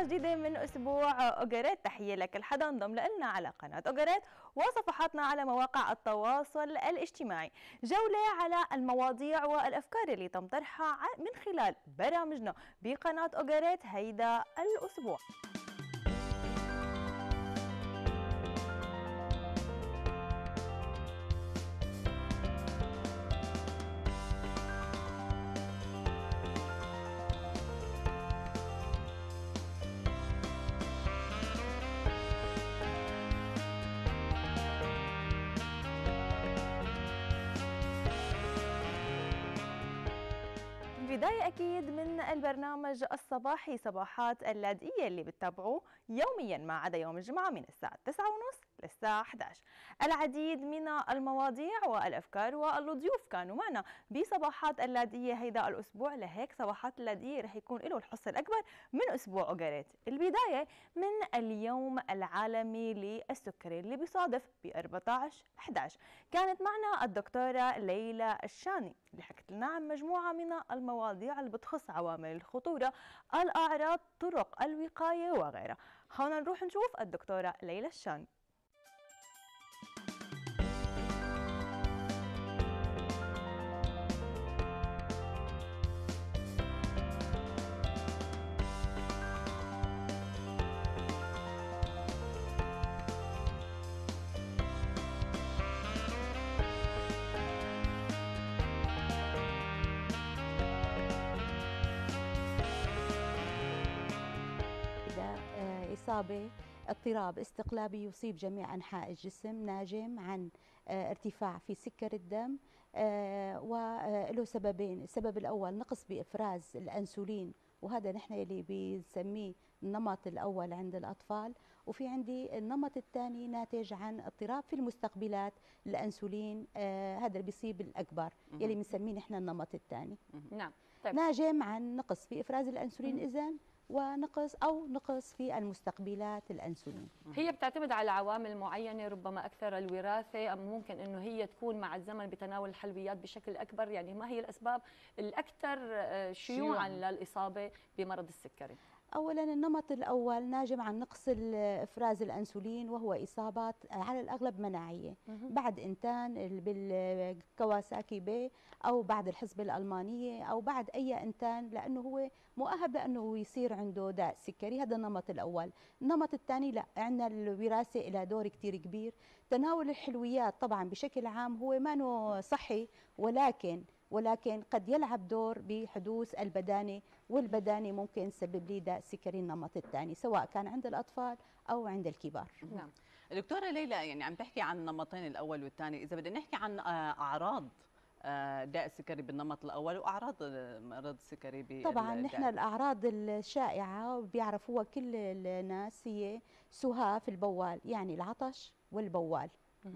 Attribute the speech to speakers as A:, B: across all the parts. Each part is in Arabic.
A: حلقة جديدة من أسبوع. أوجريت تحية لكل حدا انضم لنا على قناة أوجريت وصفحاتنا على مواقع التواصل الاجتماعي. جولة على المواضيع والأفكار اللي تم طرحها من خلال برامجنا بقناة أوجريت هيدا الأسبوع. البداية أكيد من البرنامج الصباحي صباحات اللاذقية اللي بتتابعوه يوميا ما عدا يوم الجمعة من الساعة 9:30 للساعة 11 العديد من المواضيع والأفكار والضيوف كانوا معنا بصباحات اللاذقية هيدا الأسبوع. لهيك صباحات اللاذقية رح يكون له الحصة الأكبر من أسبوع أوغاريت البداية من اليوم العالمي للسكري اللي بيصادف ب 14 11 كانت معنا الدكتورة ليلى الشاني اللي حكت لنا عن مجموعة من المواضيع اللي بتخص عوامل الخطورة الأعراض طرق الوقاية وغيرها. خلونا نروح نشوف الدكتورة ليلى الشاني.
B: إصابة اضطراب استقلابي يصيب جميع أنحاء الجسم ناجم عن ارتفاع في سكر الدم وله سببين. السبب الأول نقص بإفراز الأنسولين وهذا نحن اللي بنسميه النمط الأول عند الأطفال. وفي عندي النمط الثاني ناتج عن اضطراب في المستقبلات الأنسولين آه هذا اللي بيصيب الأكبر يلي بنسميه نحن النمط الثاني.
C: نعم.
B: طيب. ناجم عن نقص في إفراز الأنسولين إذن ونقص أو نقص في المستقبلات الأنسولين.
C: هي بتعتمد على عوامل معينة ربما أكثر الوراثة أم ممكن إنه هي تكون مع الزمن بتناول الحلويات بشكل أكبر. يعني ما هي الأسباب الأكثر آه، شيوعا للإصابة بمرض السكري؟
B: اولا النمط الأول ناجم عن نقص افراز الأنسولين وهو إصابات على الأغلب مناعية. بعد إنتان بال Coxsackie B أو بعد الحصبة الألمانية أو بعد أي إنتان لأنه هو مؤهب لأنه يصير عنده داء سكري. هذا النمط الأول. النمط الثاني لا عندنا الوراثة إلى دور كثير كبير. تناول الحلويات طبعا بشكل عام هو ما صحي ولكن ولكن قد يلعب دور بحدوث البدانه والبدانه ممكن تسبب لي داء سكري النمط الثاني سواء كان عند الأطفال أو عند الكبار.
D: نعم. دكتورة ليلى يعني عم تحكي عن النمطين الأول والثاني. إذا بدنا نحكي عن آه، أعراض آه، داء السكري بالنمط الأول وأعراض مرض السكري
B: طبعا نحن الأعراض الشائعة بيعرفوها كل الناس هي سهاف البوال يعني العطش والبوال.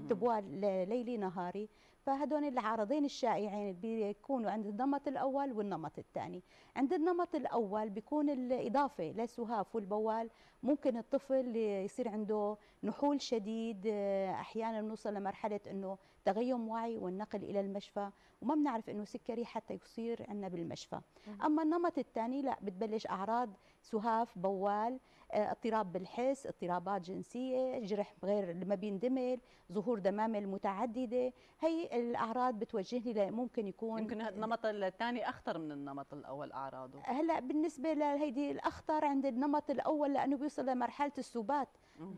B: تبوال ليلي نهاري فهدول العارضين الشائعين بيكونوا عند النمط الأول والنمط الثاني. عند النمط الأول بيكون الإضافة للسهاف والبوال. ممكن الطفل يصير عنده نحول شديد أحيانا نوصل لمرحلة إنه تغيم وعي والنقل إلى المشفى وما بنعرف إنه سكري حتى يصير عندنا بالمشفى. أما النمط الثاني لا بتبلش أعراض سهاف بوال آه، اضطراب بالحس اضطرابات جنسية جرح غير ما بيندمل ظهور دمامل متعددة. هي الأعراض بتوجهني ممكن يكون
D: يمكن النمط الثاني أخطر من النمط الأول أعراضه.
B: هلأ بالنسبة لهيدي الأخطر عند النمط الأول لأنه بيوصل لمرحلة السبات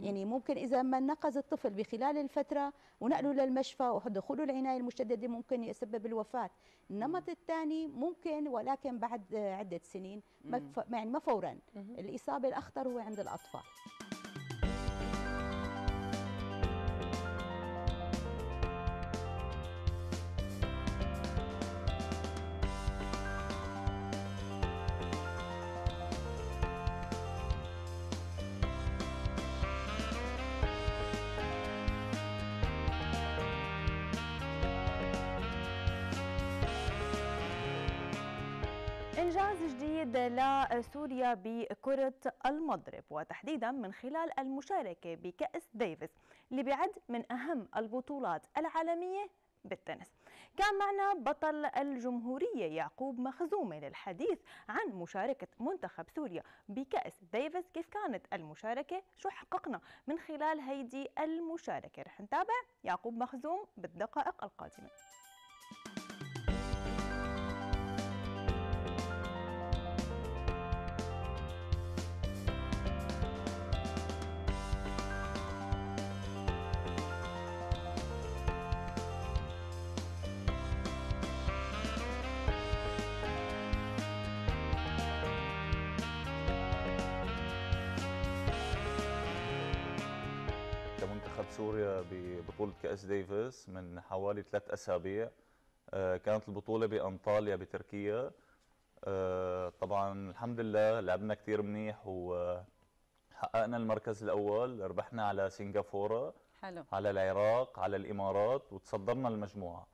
B: يعني ممكن إذا ما نقز الطفل بخلال الفترة ونقله للمشفى ودخوله العناية المشددة ممكن يسبب الوفاة. النمط الثاني ممكن ولكن بعد عدة سنين يعني ما فورا. الإصابة الأخطر هو عند
A: الأطفال. جديد لسوريا بكرة المضرب وتحديدا من خلال المشاركة بكأس ديفيس اللي بيعد من أهم البطولات العالمية بالتنس. كان معنا بطل الجمهورية يعقوب مخزومة للحديث عن مشاركة منتخب سوريا بكأس ديفيس كيف كانت المشاركة؟ شو حققنا من خلال هيدي المشاركة؟ رح نتابع يعقوب مخزوم بالدقائق القادمة.
E: سوريا ببطولة كأس ديفيس من حوالي ثلاث أسابيع. آه، كانت البطولة بأنطاليا بتركيا. آه، طبعا الحمد لله لعبنا كثير منيح وحققنا المركز الأول ربحنا على سنغافورة
D: حلو.
E: على العراق على الإمارات وتصدرنا المجموعة.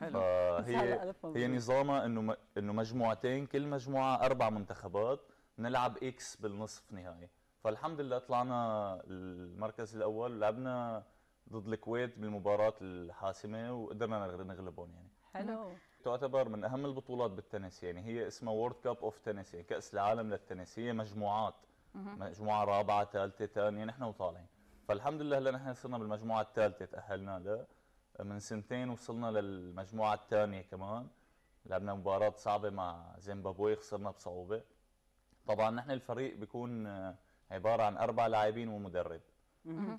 D: حلو.
E: فهي
D: مبروك.
E: هي نظامها إنه إنه مجموعتين كل مجموعة أربع منتخبات. نلعب X بالنصف نهائي. فالحمد لله طلعنا المركز الأول لعبنا ضد الكويت بالمباراة الحاسمة وقدرنا نغ- نغلبهم يعني.
D: حلو.
E: تعتبر من أهم البطولات بالتنس يعني هي اسمها World Cup of Tennis يعني كأس العالم للتنس هي مجموعات. مجموعة رابعة ثالثة ثانية نحن وطالعين. فالحمد لله هلا نحن صرنا بالمجموعة الثالثة تأهلنا له من سنتين وصلنا للمجموعة الثانية كمان. لعبنا مباراة صعبة مع زيمبابوي خسرنا بصعوبة. طبعا نحن الفريق بيكون عبارة عن أربع لاعبين ومدرب.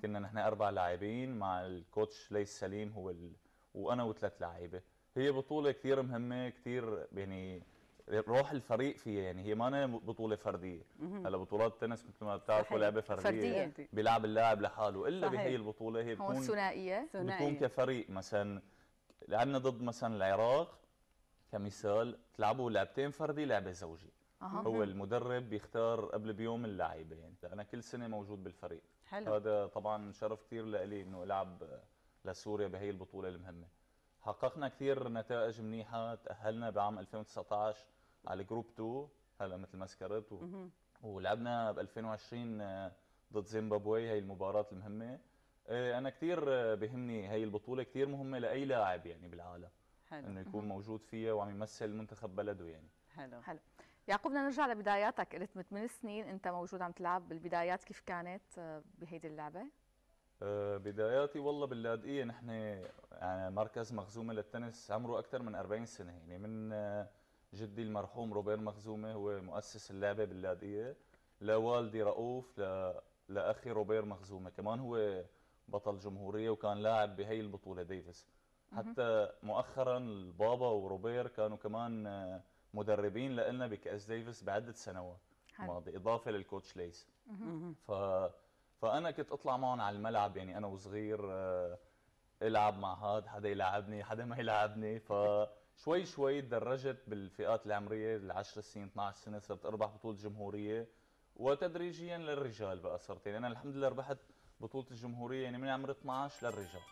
E: كنا نحن أربع لاعبين مع الكوتش ليس سليم هو ال... وأنا وثلاث لعيبه هي بطولة كثير مهمة كثير يعني روح الفريق فيها يعني هي ما بطولة فردية. هلا بطولات التنس مثل ما بتعرفوا. لعبة فردية,
C: فردية.
E: بيلعب اللاعب لحاله إلا
D: صحيح.
E: بهي البطولة هي بتكون
A: ثنائية.
E: بتكون كفريق مثلا لعبنا ضد مثلا العراق كمثال تلعبوا لعبتين فردي لعبة زوجي. هو المدرب بيختار قبل بيوم اللعيبة يعني أنا كل سنة موجود بالفريق.
D: حلو.
E: هذا طبعا شرف كثير لإلي إنه ألعب لسوريا بهي البطولة المهمة. حققنا كثير نتائج منيحة تأهلنا بعام 2019 على جروب 2 هلا مثل ما ذكرت. و... ولعبنا ب 2020 آه، ضد زيمبابوي هي المباراة المهمة. آه، أنا كثير بهمني هي البطولة كثير مهمة لأي لاعب يعني بالعالم. إنه
D: حلو
E: يكون موجود فيها وعم يمثل منتخب بلده يعني.
D: حلو.
A: حلو. يعقوب بدنا نرجع لبداياتك. قلت من ثمان سنين انت موجود عم تلعب بالبدايات. كيف كانت آه، بهيدي اللعبة؟
E: آه، بداياتي والله باللاذقية. نحن يعني مركز مخزومة للتنس عمره أكثر من 40 سنة. يعني من آه، جدي المرحوم روبير مخزومة هو مؤسس اللعبة باللاذقية لوالدي رؤوف ل... لأخي روبير مخزومة. كمان هو بطل جمهورية وكان لاعب بهي البطولة ديفيس. حتى مؤخرا البابا وروبير كانوا كمان مدربين لنا بكأس ديفيس بعدة سنوات. ماضي إضافة لل coach
D: ليس.
E: ف فأنا كنت أطلع معهم على الملعب يعني أنا وصغير آه، ألعب مع هاد حدا يلعبني حدا ما يلعبني. فشوي شوي تدرجت بالفئات العمرية ال 10 سنين 12 سنة صرت اربح بطولة جمهورية. وتدريجيا للرجال بقى صرت. يعني أنا الحمد لله ربحت بطولة الجمهورية يعني من عمر 12 للرجال.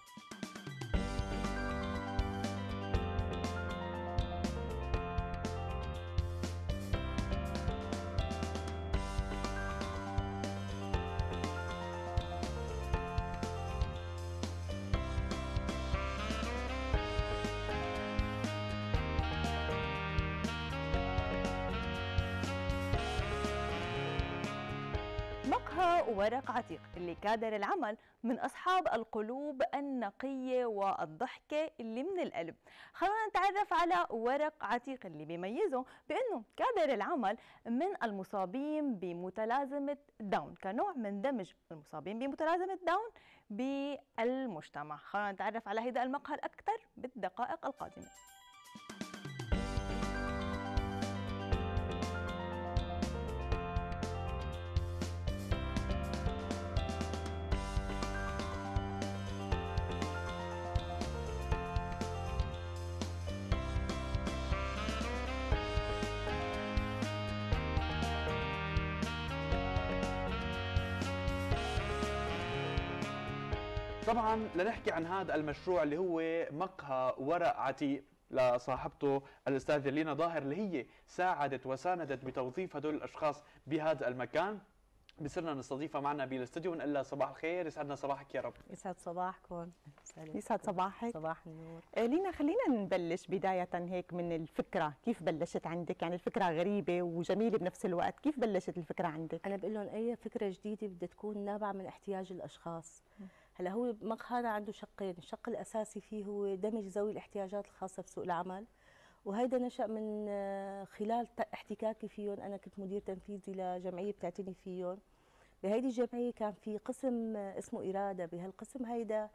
A: مقهى ورق عتيق اللي كادر العمل من أصحاب القلوب النقية والضحكة اللي من القلب. خلونا نتعرف على ورق عتيق اللي بيميزه بأنه كادر العمل من المصابين بمتلازمة داون كنوع من دمج المصابين بمتلازمة داون بالمجتمع. خلونا نتعرف على هذا المقهى الأكثر بالدقائق القادمة.
F: طبعا لنحكي عن هذا المشروع اللي هو مقهى ورق عتيق لصاحبته الأستاذة لينا ظاهر اللي هي ساعدت وساندت بتوظيف هدول الأشخاص بهذا المكان. بصيرنا نستضيفها معنا بالاستوديو ونقول لها صباح الخير. يسعدنا صباحك يا رب.
G: يسعد صباحكم.
H: يسعد صباحك.
G: صباح النور.
H: آه، لينا خلينا نبلش بداية هيك من الفكرة. كيف بلشت عندك؟ يعني الفكرة غريبة وجميلة بنفس الوقت. كيف بلشت الفكرة عندك؟
G: أنا بقول لهم أي فكرة جديدة بدها تكون نابعة من احتياج الأشخاص. هلا هو مقهى عنده شقين الشق الأساسي فيه هو دمج ذوي الاحتياجات الخاصة بسوق العمل وهيدا نشأ من آه، خلال احتكاكي فيهم أنا كنت مدير تنفيذي لجمعية بتعتني فيهم بهيدي الجمعية كان في قسم آه، اسمه إرادة. بهالقسم هيدا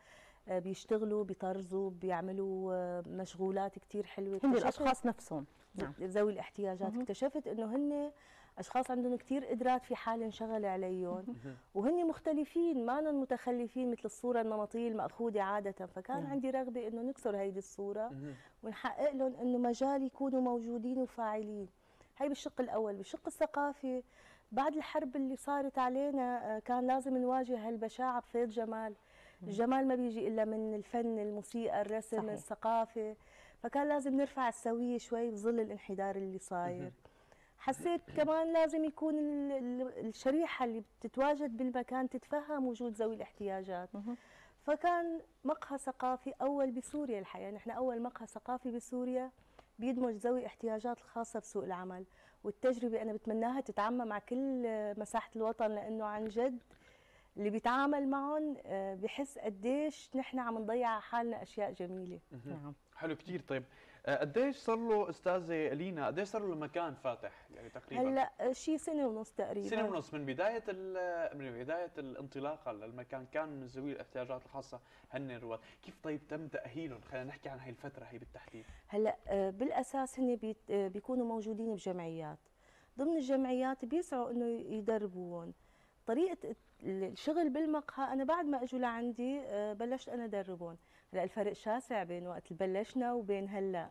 G: آه، بيشتغلوا بيطرزوا بيعملوا مشغولات كتير حلوة.
H: هن الأشخاص نفسهم. نعم.
G: ذوي الاحتياجات.
H: مهم.
G: اكتشفت إنه هن أشخاص عندهم كثير قدرات في حال انشغل عليهم. وهن مختلفين ما متخلفين مثل الصورة النمطية المأخوذة عادة. فكان
H: نعم.
G: عندي رغبة إنه نكسر هيدي الصورة ونحقق لهم إنه مجال يكونوا موجودين وفاعلين. هي بالشق الأول. بالشق الثقافي بعد الحرب اللي صارت علينا آه، كان لازم نواجه هالبشاعة بفيض جمال. الجمال ما بيجي إلا من الفن الموسيقى الرسم
H: صحيح.
G: الثقافة. فكان لازم نرفع السوية شوي بظل الانحدار اللي صاير. حسيت كمان لازم يكون ال- ال- الشريحة اللي بتتواجد بالمكان تتفهم وجود ذوي الاحتياجات. فكان مقهى ثقافي أول بسوريا الحقيقة. نحن أول مقهى ثقافي بسوريا بيدمج ذوي الاحتياجات الخاصة بسوق العمل. والتجربة أنا بتمناها تتعمم على كل مساحة الوطن لأنه عن جد اللي بيتعامل معهم آه، بحس قديش نحن عم نضيع على حالنا أشياء جميلة.
H: نعم.
F: حلو كثير طيب آه، قديش صار له أستاذة لينا قديش صار له المكان فاتح؟ يعني تقريبا.
G: هلأ شيء سنة ونص تقريبا.
F: سنة ونص من بداية من بداية الانطلاقة للمكان كان من ذوي الاحتياجات الخاصة هن الرواد. كيف طيب تم تأهيلهم؟ خلينا نحكي عن هاي الفترة هي بالتحديد.
G: هلأ آه، بالأساس هن آه، بيكونوا موجودين بجمعيات. ضمن الجمعيات بيسعوا إنه يدربوهم طريقة الشغل بالمقهى أنا بعد ما إجوا لعندي آه، بلشت أنا أدربهم. هلا الفرق شاسع بين وقت اللي بلشنا وبين هلأ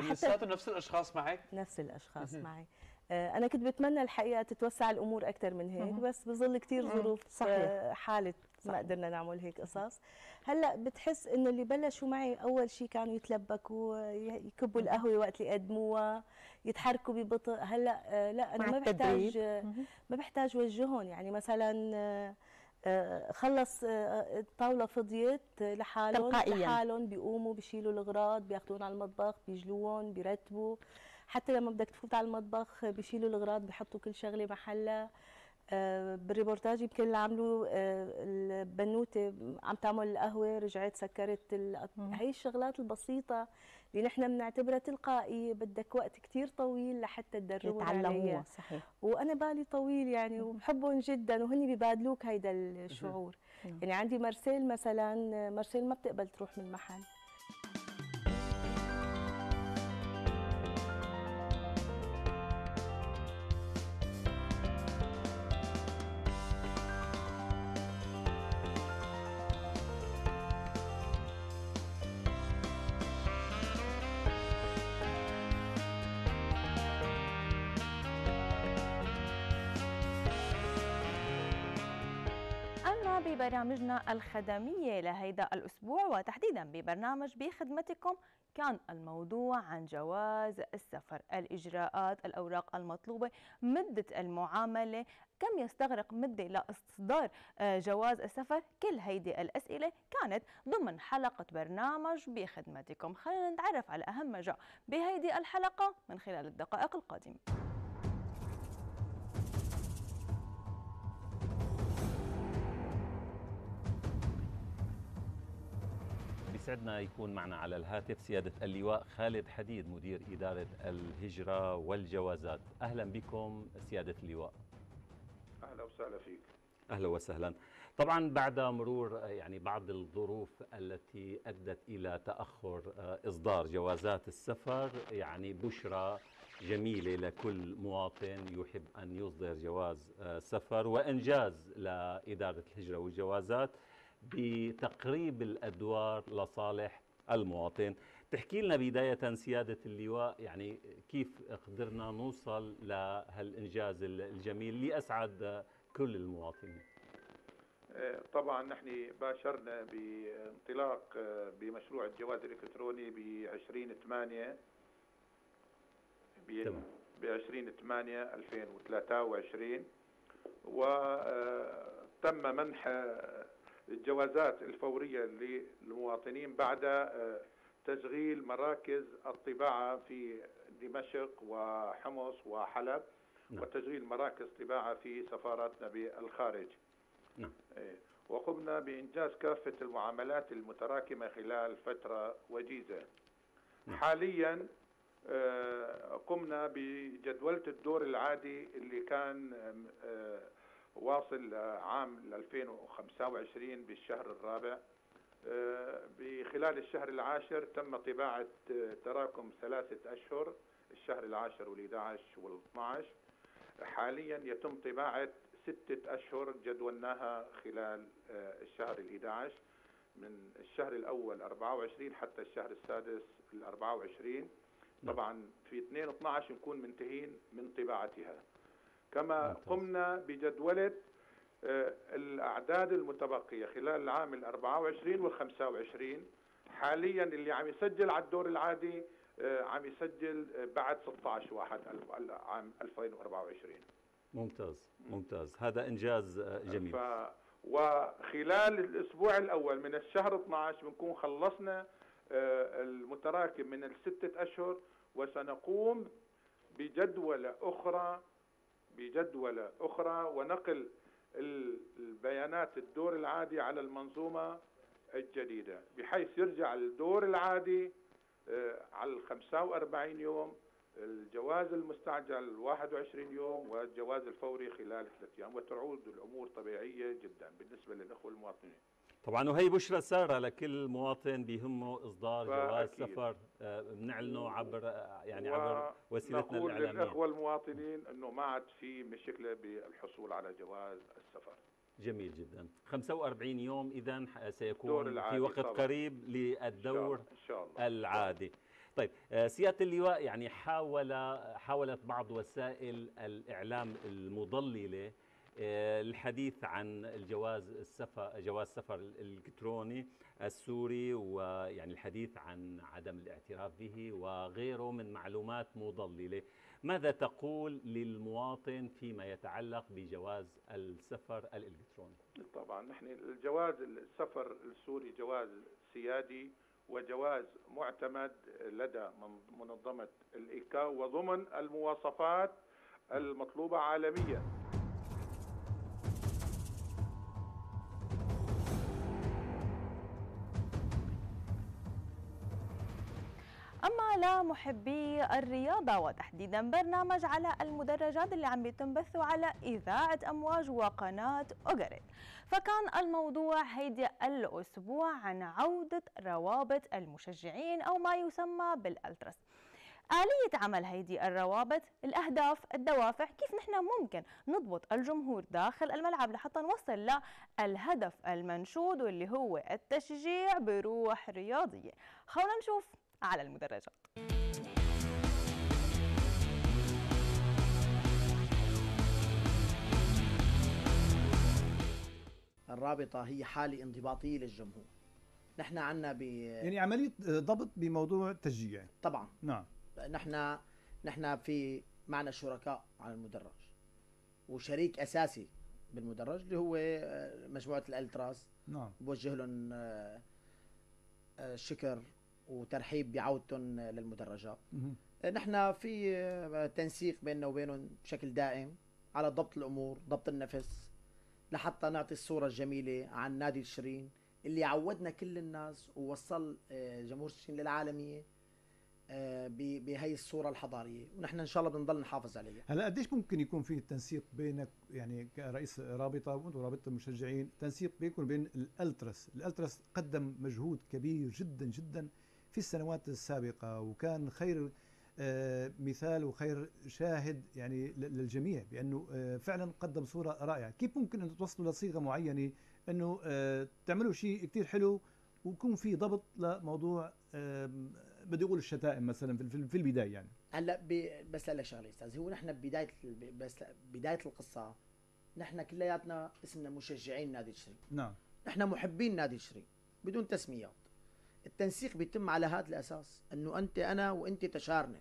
F: لساتهم نفس الأشخاص معك
G: نفس
F: الأشخاص.
G: معي آه، أنا كنت بتمنى الحقيقة تتوسع الأمور أكثر من هيك. بس بظل كثير ظروف
H: صحيح.
G: آه، حالة ما
H: صحيح.
G: قدرنا نعمل هيك قصص هلأ بتحس إنه اللي بلشوا معي أول شيء كانوا يتلبكوا يكبوا القهوة وقت اللي يقدموها يتحركوا ببطء هلأ آه، لأ
H: أنا
G: ما. بحتاج. ما بحتاج وجههم يعني مثلا خلص آه، الطاولة فضيت آه، لحالهم
H: تلقائياً.
G: لحالهم بيقوموا بيشيلوا الأغراض بياخذون على المطبخ بيجلوهم بيرتبوا حتى لما بدك تفوت على المطبخ آه، بيشيلوا الأغراض بيحطوا كل شغلة محلها آه، بالريبورتاج يمكن اللي عملوا آه، البنوته عم تعمل القهوه رجعت سكرت ال-. هي الشغلات البسيطة اللي نحن بنعتبرها تلقائية. بدك وقت كتير طويل لحتى تدربوا عليها.
H: يتعلموها صحيح.
G: وأنا بالي طويل يعني وبحبهم جدا وهن بيبادلوك هيدا الشعور. يعني عندي مارسيل مثلا مارسيل ما بتقبل تروح من المحل
A: ببرامجنا الخدمية لهيدا الأسبوع وتحديدا ببرنامج بخدمتكم كان الموضوع عن جواز السفر الإجراءات الأوراق المطلوبة مدة المعاملة كم يستغرق مدة لإصدار آه، جواز السفر كل هيدي الأسئلة كانت ضمن حلقة برنامج بخدمتكم. خلينا نتعرف على أهم ما جاء بهيدي الحلقة من خلال الدقائق القادمة.
I: بيسعدنا يكون معنا على الهاتف سيادة اللواء خالد حديد مدير إدارة الهجرة والجوازات. أهلا بكم سيادة اللواء.
J: أهلا وسهلا فيك.
I: أهلا وسهلا. طبعا بعد مرور آه، يعني بعض الظروف التي أدت إلى تأخر آه، إصدار جوازات السفر يعني بشرى جميلة لكل مواطن يحب أن يصدر جواز آه، سفر وإنجاز لإدارة الهجرة والجوازات. بتقريب الأدوار لصالح المواطن تحكي لنا بداية سيادة اللواء يعني كيف قدرنا نوصل لهالإنجاز الجميل اللي أسعد آه، كل المواطنين
J: آه، طبعا نحن باشرنا بانطلاق آه، بمشروع الجواز الإلكتروني ب 20 8 ب
I: تمام.
J: ب 20 8 2023 وتم منح الجوازات الفورية للمواطنين بعد آه، تشغيل مراكز الطباعة في دمشق وحمص وحلب
I: نعم.
J: وتشغيل مراكز طباعة في سفاراتنا بالخارج
I: نعم.
J: إيه. وقمنا بإنجاز كافة المعاملات المتراكمة خلال فترة وجيزة
I: نعم.
J: حاليا آه، قمنا بجدولة الدور العادي اللي كان آه، واصل عام 2025 بالشهر الرابع. آه، بخلال الشهر العاشر تم طباعة آه، تراكم ثلاثة أشهر الشهر العاشر وال11 وال12 حاليا يتم طباعة ستة أشهر جدولناها خلال آه، الشهر ال11 من الشهر الأول 24 حتى الشهر السادس ال 24 طبعا في 2 12 نكون منتهين من طباعتها. كما. قمنا بجدولة آه، الأعداد المتبقية خلال العام ال 24 وال 25 حاليا اللي عم يسجل على الدور العادي آه، عم يسجل آه، بعد 16 واحد عام 2024
I: ممتاز ممتاز. هذا إنجاز آه، جميل.
J: ف وخلال الأسبوع الأول من الشهر 12 بنكون خلصنا المتراكم من الستة أشهر وسنقوم بجدولة أخرى بجدولة أخرى ونقل ال- البيانات الدور العادي على المنظومة الجديدة بحيث يرجع الدور العادي آه، على ال 45 يوم الجواز المستعجل 21 يوم والجواز الفوري خلال ثلاث أيام وتعود الأمور طبيعية جدا بالنسبة للإخوة المواطنين.
I: طبعا وهي بشرى سارة لكل مواطن بيهمه إصدار جواز. سفر آه، بنعلنه عبر آه، يعني عبر وسيلتنا
J: نقول
I: الإعلامية
J: للاخوه المواطنين إنه ما عاد في مشكلة بالحصول على جواز السفر.
I: جميل جدا 45 يوم اذا
J: الدور
I: سيكون في وقت
J: طبعاً.
I: قريب
J: إن شاء
I: للدور
J: الله- إن شاء الله.
I: العادي طيب آه، سيادة اللواء يعني حاول حاولت بعض وسائل الإعلام المضللة آه، الحديث عن الجواز السفر جواز السفر الإلكتروني السوري ويعني الحديث عن عدم الاعتراف به وغيره من معلومات مضللة. ماذا تقول للمواطن فيما يتعلق بجواز السفر الإلكتروني؟
J: طبعا نحن الجواز السفر السوري جواز سيادي وجواز معتمد لدى من- منظمة الإيكاو وضمن المواصفات المطلوبة عالميا.
A: أما لمحبي الرياضة وتحديدا برنامج على المدرجات اللي عم بيتم بثه على إذاعة أمواج وقناة أوغريد فكان الموضوع هيدي الأسبوع عن عودة روابط المشجعين أو ما يسمى بالألترس آلية عمل هيدي الروابط الأهداف الدوافع كيف نحن ممكن نضبط الجمهور داخل الملعب لحتى نوصل للهدف المنشود واللي هو التشجيع بروح رياضية. خلونا نشوف على المدرجات.
K: الرابطة هي حالة انضباطية للجمهور. نحن عنا ب
L: يعني عملية ضبط بموضوع التشجيع
K: طبعا.
L: نعم.
K: نحن نحن في معنا شركاء على المدرج. وشريك أساسي بالمدرج اللي هو آه، مجموعة الألتراس.
L: نعم.
K: بوجه لهم آه، آه، شكر وترحيب بعودتهم للمدرجات
L: مهم.
K: نحن في آه، تنسيق بيننا وبينهم بشكل دائم على ضبط الأمور ضبط النفس لحتى نعطي الصورة الجميلة عن نادي الشرين اللي عودنا كل الناس ووصل آه، جمهور الشرين للعالمية آه، بهي الصورة الحضارية. ونحن إن شاء الله بنضل نحافظ عليها.
L: هلأ قديش ممكن يكون في تنسيق بينك يعني كرئيس رابطه وأنتم رابطه المشجعين تنسيق بينكم وبين الالترس، الالترس قدم مجهود كبير جدا جدا في السنوات السابقة وكان خير آه، مثال وخير شاهد يعني للجميع بأنه آه، فعلا قدم صورة رائعة، كيف ممكن أن توصلوا لصيغة معينة أنه آه، تعملوا شيء كثير حلو ويكون في ضبط لموضوع بدي أقول الشتائم مثلا في- البداية يعني؟
K: هلأ بس لك شغله أستاذ هو نحن ببدايه بس بداية القصة نحن كلياتنا اسمنا مشجعين نادي الشرين
L: نعم.
K: نحن محبين نادي الشرين بدون تسميات. التنسيق بيتم على هذا الأساس إنه أنت أنا وأنت تشارنا.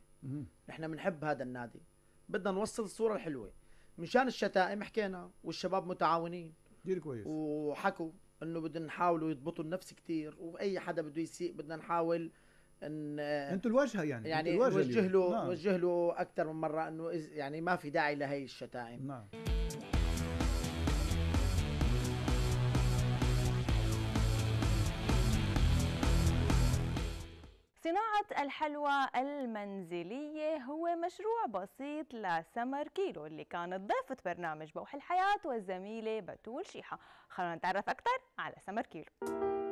K: نحن بنحب هذا النادي. بدنا نوصل الصورة الحلوة. مشان الشتائم حكينا والشباب متعاونين.
L: كثير كويس.
K: وحكوا إنه بدنا نحاولوا يضبطوا النفس كتير وأي حدا بده يسيء بدنا نحاول إن
L: أنتوا الواجهة يعني
K: يعني نوجه. له
L: نعم.
K: نوجه له أكثر من مرة إنه يعني ما في داعي لهي الشتائم.
L: نعم.
A: صناعة الحلوى المنزلية هو مشروع بسيط لسمر كيلو اللي كانت ضيفة برنامج بوح الحياة والزميلة بتول شيحة. خلونا نتعرف أكثر على سمر كيلو.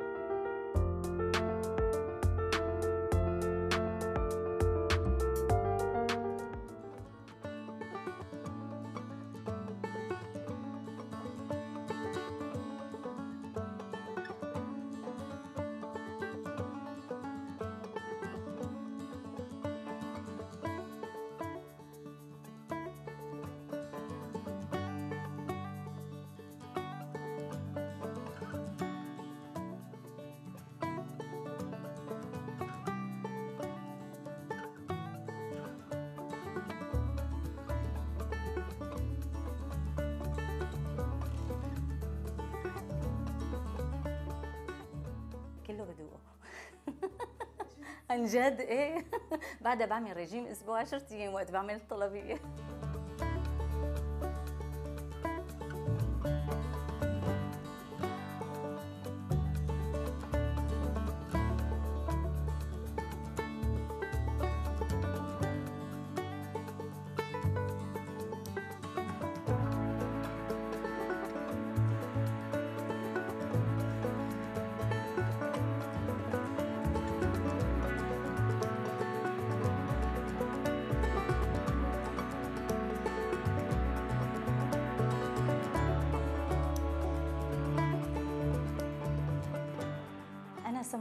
M: عن جد. إيه. بعدها بعمل رجيم أسبوع 10 أيام وقت بعمل الطلبية.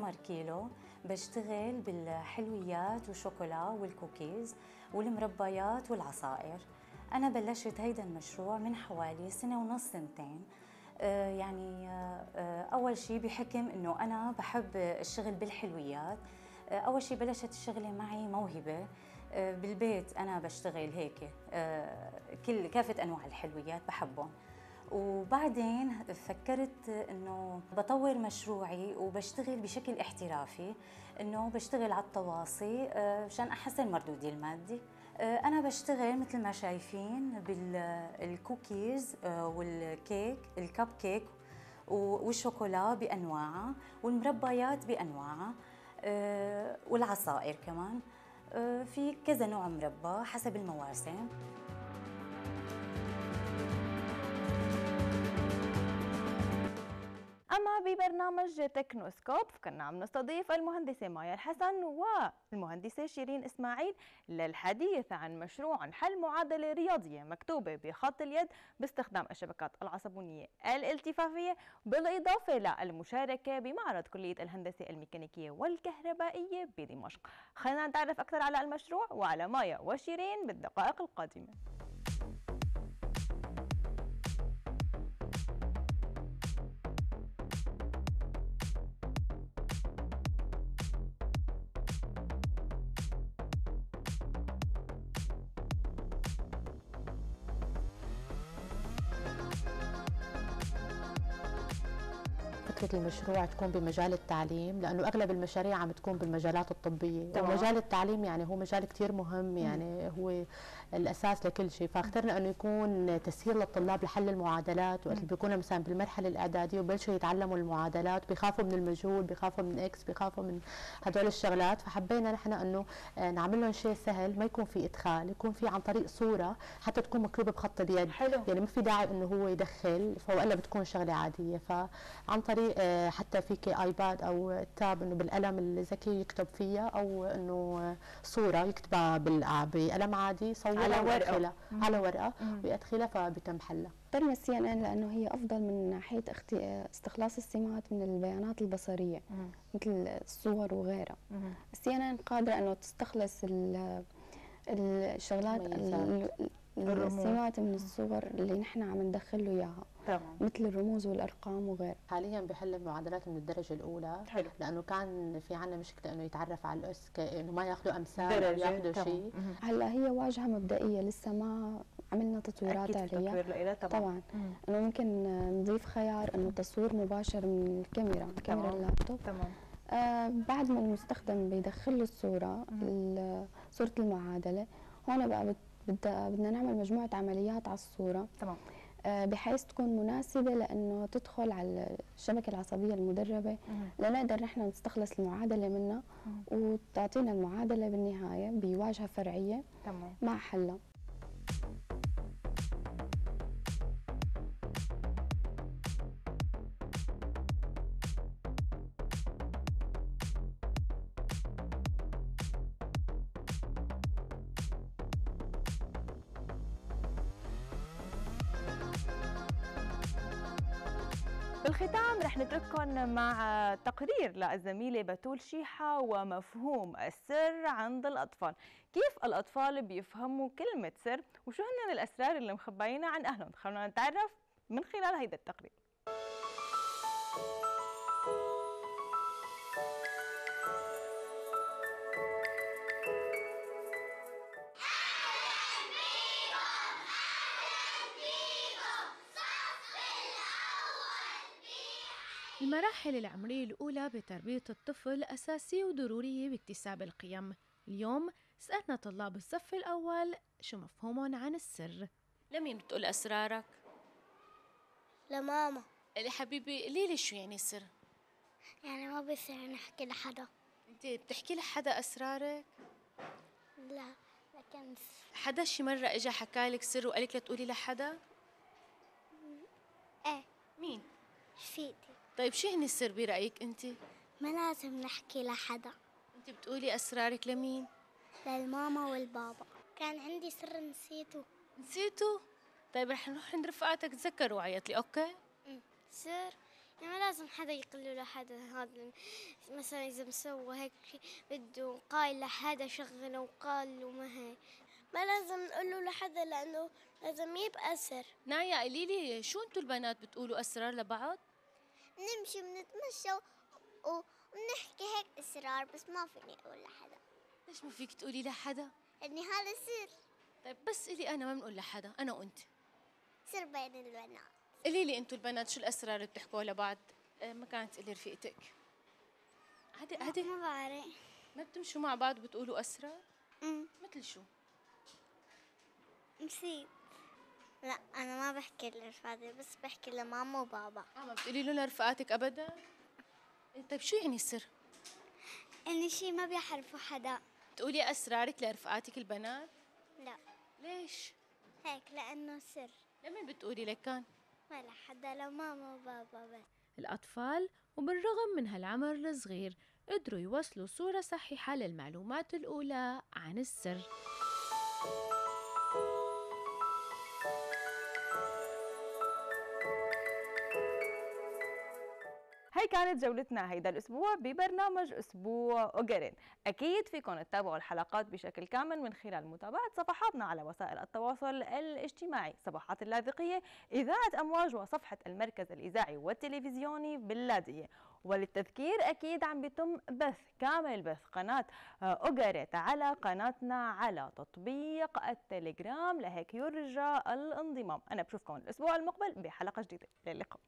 M: سمر كيلو بشتغل بالحلويات والشوكولا والكوكيز والمربيات والعصائر. أنا بلشت هيدا المشروع من حوالي سنة ونص سنتين. آه، يعني آه، آه، أول شيء بحكم إنه أنا بحب الشغل بالحلويات. أول شيء بلشت الشغلة معي موهبة. بالبيت أنا بشتغل هيك. كل كافة أنواع الحلويات بحبهم. وبعدين فكرت إنه بطور مشروعي وبشتغل بشكل احترافي إنه بشتغل على التواصي آه، مشان أحسن مردودي المادي. آه، أنا بشتغل مثل ما شايفين بالكوكيز والكيك الكب كيك والشوكولا بانواعها والمربيات بانواعها آه، والعصائر كمان. آه، في كذا نوع مربى حسب المواسم.
A: أما ببرنامج تكنوسكوب كنا عم نستضيف المهندسة مايا الحسن والمهندسة شيرين إسماعيل للحديث عن مشروع حل معادلة رياضية مكتوبة بخط اليد باستخدام الشبكات العصبونية الالتفافية بالإضافة للمشاركة بمعرض كلية الهندسة الميكانيكية والكهربائية بدمشق. خلينا نتعرف أكثر على المشروع وعلى مايا وشيرين بالدقائق القادمة.
N: فكرة المشروع تكون بمجال التعليم لأنه أغلب المشاريع عم تكون بالمجالات الطبية.
A: تمام.
N: ومجال التعليم يعني هو مجال كتير مهم يعني هو الأساس لكل شيء. فأخترنا أنه يكون تسهيل للطلاب لحل المعادلات وقت بيكونوا مثلا بالمرحلة الإعدادية وبلشوا يتعلموا المعادلات بيخافوا من المجهول بيخافوا من X بيخافوا من هدول الشغلات. فحبينا نحن أنه آه، نعمل لهم شيء سهل ما يكون في إدخال يكون في عن طريق صورة حتى تكون مكتوبة بخط اليد.
A: حلو.
N: يعني ما في داعي أنه هو يدخل فولا بتكون شغلة عادية. فعن طريق آه، حتى فيك iPad أو tab إنه بالقلم الذكي يكتب فيها أو إنه آه، صورة يكتبها بال- بقلم عادي يصورها
A: على مم.
N: على ورقة.
A: مم.
N: ويدخلها فبتم حلها.
O: اخترنا السي إن إن لأنه هي أفضل من ناحية أختي... استخلاص السمات من البيانات البصرية مثل الصور وغيرها. السي إن إن قادرة إنه تستخلص ال... الشغلات السمات من الصور اللي نحن عم ندخل له إياها.
A: تمام.
O: مثل الرموز والأرقام وغيرها.
N: حاليا بحل المعادلات من الدرجة الأولى.
A: حلو.
N: لأنه كان في عنا مشكلة إنه يتعرف على الأس إنه ما
A: يأخذوا
N: أمثال أو
A: يأخذوا.
N: شيء.
O: هلأ هي واجهة مبدئية لسه ما عملنا تطويرات عليها.
A: تطوير طبعا.
O: طبعا. إنه ممكن نضيف خيار إنه تصوير مباشر من الكاميرا كاميرا. اللابتوب.
A: تمام.
O: آه بعد ما المستخدم بيدخل له الصورة ال- صورة المعادلة هون بقى بدنا نعمل مجموعة عمليات على الصورة.
A: تمام.
O: آه بحيث تكون مناسبة لأنه تدخل على الشبكة العصبية المدربة.
A: مم.
O: لنقدر نحن نستخلص المعادلة منها وتعطينا المعادلة بالنهاية بواجهة فرعية
A: تمام.
O: مع حلها.
A: بالختام رح نترككم مع تقرير للزميلة بتول شيحة ومفهوم السر عند الأطفال. كيف الأطفال بيفهموا كلمة سر وشو هن الأسرار اللي مخبيينها عن أهلهم؟ خلونا نتعرف من خلال هيدا التقرير.
P: المراحل العمرية الأولى بتربية الطفل أساسية وضرورية باكتساب القيم اليوم سألنا طلاب الصف الأول شو مفهومهم عن السر لمين بتقول أسرارك؟
Q: لماما
P: اللي حبيبي قولي لي شو يعني السر؟
Q: يعني ما بصير نحكي لحدا
P: أنت بتحكي لحدا أسرارك؟
Q: لا لكن
P: حدا شي مرة إجا حكالك سر وقالك لا تقولي لحدا؟
Q: إيه
P: مين؟
Q: شفيتي
P: طيب شو يعني السر برأيك أنت؟
Q: ما لازم نحكي لحدا
P: أنت بتقولي أسرارك لمين؟
Q: للماما والبابا كان عندي سر نسيته
P: نسيته؟ طيب رح نروح عند رفقاتك تذكروا وعيط لي أوكي؟
Q: سر يعني ما لازم حدا يقول له لحدا هذا مثلا إذا مسوى هيك بده قايل لحدا شغلة وقال له ما هيك ما لازم نقول له لحدا لأنه لازم يبقى سر
P: نايا قولي لي شو أنتوا البنات بتقولوا أسرار لبعض؟
Q: نمشي بنتمشى و- ونحكي هيك اسرار بس ما فيني أقول لحدا
P: ليش ما فيك تقولي لحدا؟
Q: لاني هذا سر
P: طيب بس إلي أنا ما بنقول لحدا أنا وأنت
Q: سر بين البنات
P: قولي لي أنتوا البنات شو الأسرار اللي بتحكوها لبعض؟ آه، ما كانت تقولي رفيقتك عادي عادي
Q: ما بعرف
P: ما بتمشوا مع بعض بتقولوا أسرار؟
Q: أمم،
P: مثل شو؟
Q: نسيت لا أنا ما بحكي لرفقاتي بس بحكي لماما وبابا
P: آه ما بتقولي له لرفقاتك أبدا؟ طيب شو يعني السر؟
Q: إني شي ما بيعرفوا حدا
P: تقولي أسرارك لرفقاتك البنات؟
Q: لا
P: ليش؟
Q: هيك لأنه سر
P: لمين بتقولي لك كان؟
Q: ما لحدا لماما وبابا بس
P: الأطفال وبالرغم من هالعمر الصغير قدروا يوصلوا صورة صحيحة للمعلومات الأولى عن السر
A: هي كانت جولتنا هيدا الأسبوع ببرنامج أسبوع أوجرين. أكيد فيكم تتابعوا الحلقات بشكل كامل من خلال متابعة صفحاتنا على وسائل التواصل الاجتماعي. صفحات اللاذقية إذاعة أمواج وصفحة المركز الإذاعي والتلفزيوني باللاذقية. وللتذكير أكيد عم بيتم بث كامل البث قناة أوجريت على قناتنا على تطبيق التليجرام. لهيك يرجى الانضمام. أنا بشوفكم الأسبوع المقبل بحلقة جديدة. للقاء